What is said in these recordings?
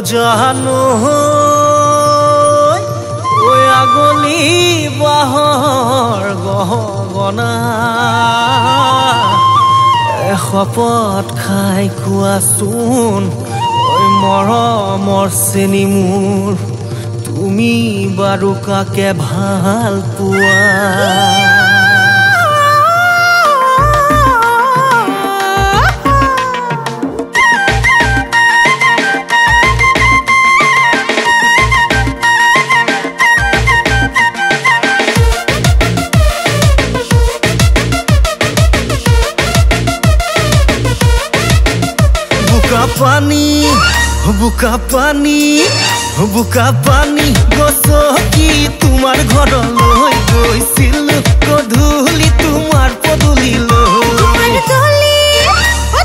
জানো ঐ আগলি বাহৰ গহনা এশপত খাই কোৱাচোন ঐ মৰমৰ চেনি মোৰ। তুমি বাৰু কাকে ভাল পোৱা। বোকা পানী বোকা পানী গছকি তোমাৰ ঘৰলৈ গৈছিলো? গধূলি তোমাৰ পদূলিলৈ। দুৱাৰ দলি অ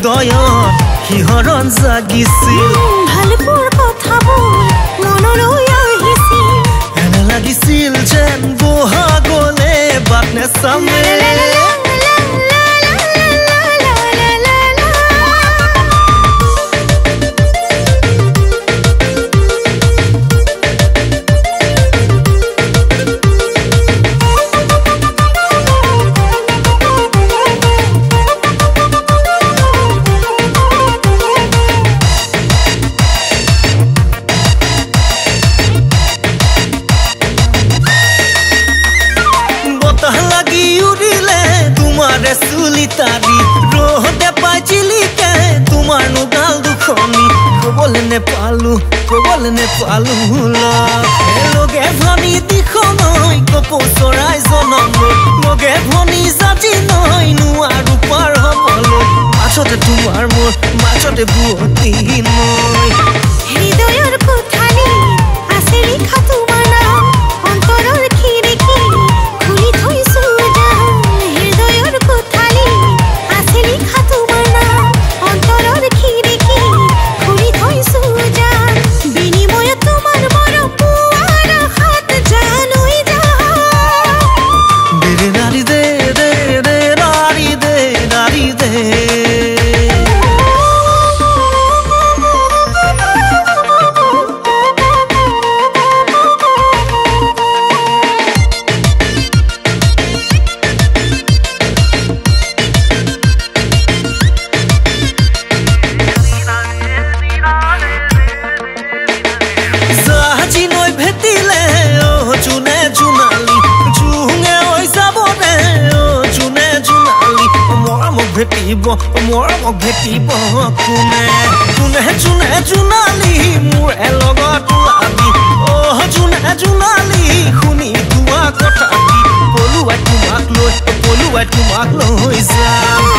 হৃদয়ত শিহৰণ জাগিছিল। কবলে নেপালো লগে ভনী দিখনৈ কপৌ চৰাই জনমলৈ লগে ভনী জাতি নৈ নোৱাৰো পাৰ হবলৈ। মাজতে তোমাৰ মোৰ মাজতে বুৱতী নৈ ভেটিব মৰমক ভেটিব কোনে? কোনে জোনে জোনালী মোৰ এলগত ওলাবি। অ জোনে জোনালী শুনি তোৱা কথাটি। পলুৱাই তোমাক লৈ পলুৱাই তোমাক লৈ যাম।